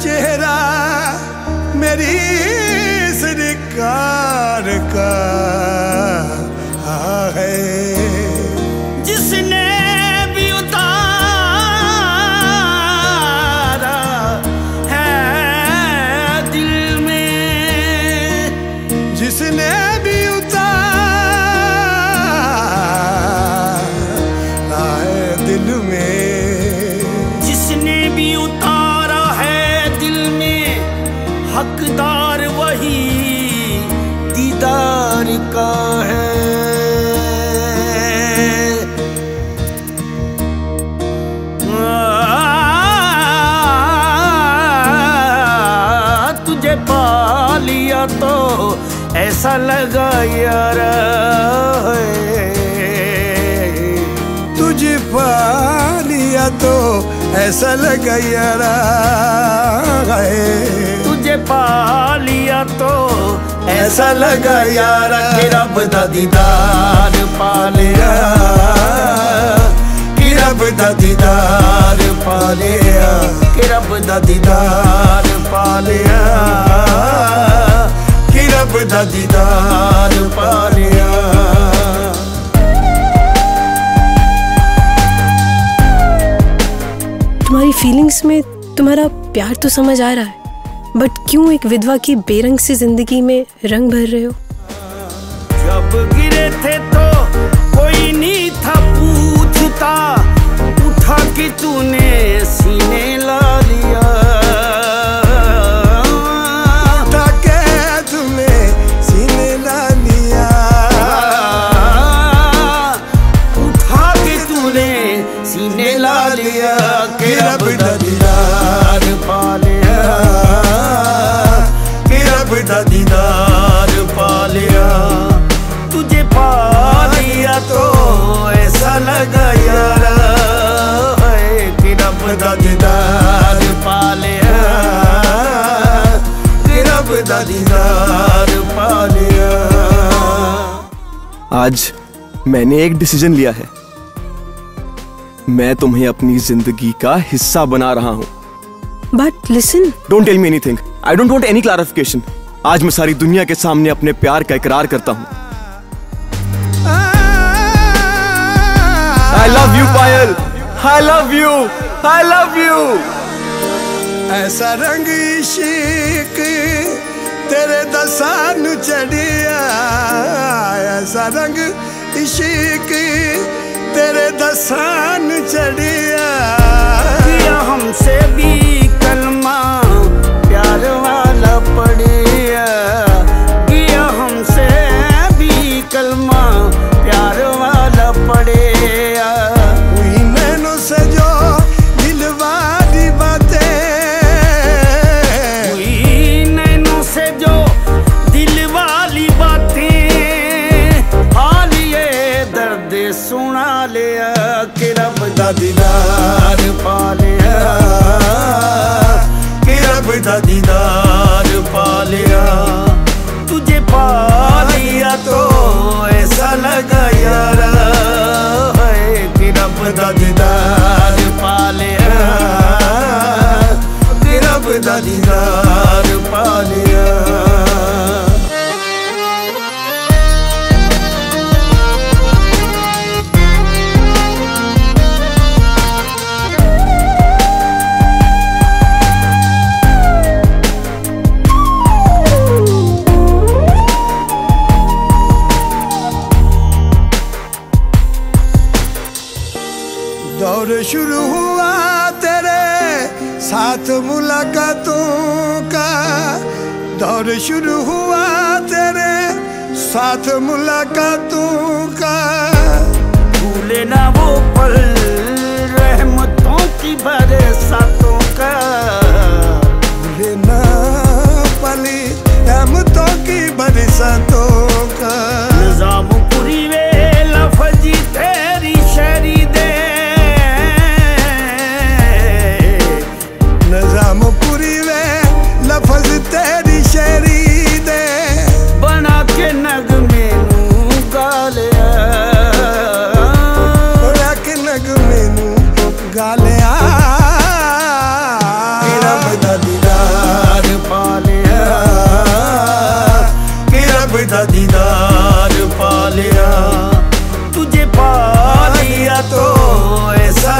चेहरा मेरी सरकार का। दीदार का है तुझे पा लिया तो ऐसा लगा यार तुझे पा लिया तो ऐसा लगा यारा तुझे पा तो ऐसा लगा यार कि रब दा दीदार पा लिया कि रब दा दीदार पा लिया कि रब दा दीदार पा लिया कि रब दा दीदार पा लिया तुम्हारी फीलिंग्स में तुम्हारा प्यार तो समझ आ रहा है। बट क्यों एक विधवा की बेरंग सी ज़िंदगी में रंग भर रहे हो? जब गिरे थे तो कोई नहीं था पूछता। उठा के तूने सीने ला लिया। सीने ला लिया? उठा के तूने सीने ला लिया रब दा आज मैंने एक डिसीज़न लिया है। मैं तुम्हें अपनी ज़िंदगी का हिस्सा बना रहा हूँ। But listen don't tell me anything I don't want any clarification आज मैं सारी दुनिया के सामने अपने प्यार का इकरार करता हूँ। I love you Payal. I love you I love you ऐसा रंग इश्क तेरे दसान चढ़िया। ऐसा रंग इश्क तेरे दसान चढ़िया किया हमसे भी रब दा शुरू हुआ तेरे साथ मुलाकातों का। दौर शुरू हुआ तेरे साथ मुलाकातों का। भूले ना वो पल, रहमतों की बरसातों का। लेना पली, रहमतों की बरसातों का। निज़ाम पूरी वे लफजी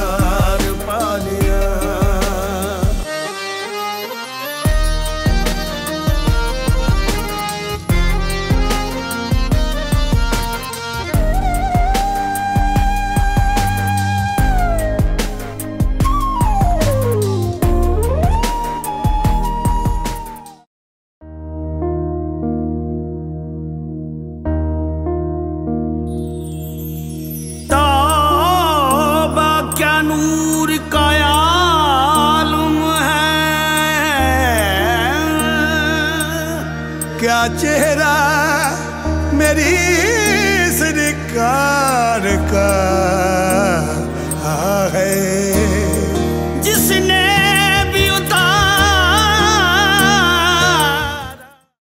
दा नूर का है। क्या चेहरा मेरी सरकार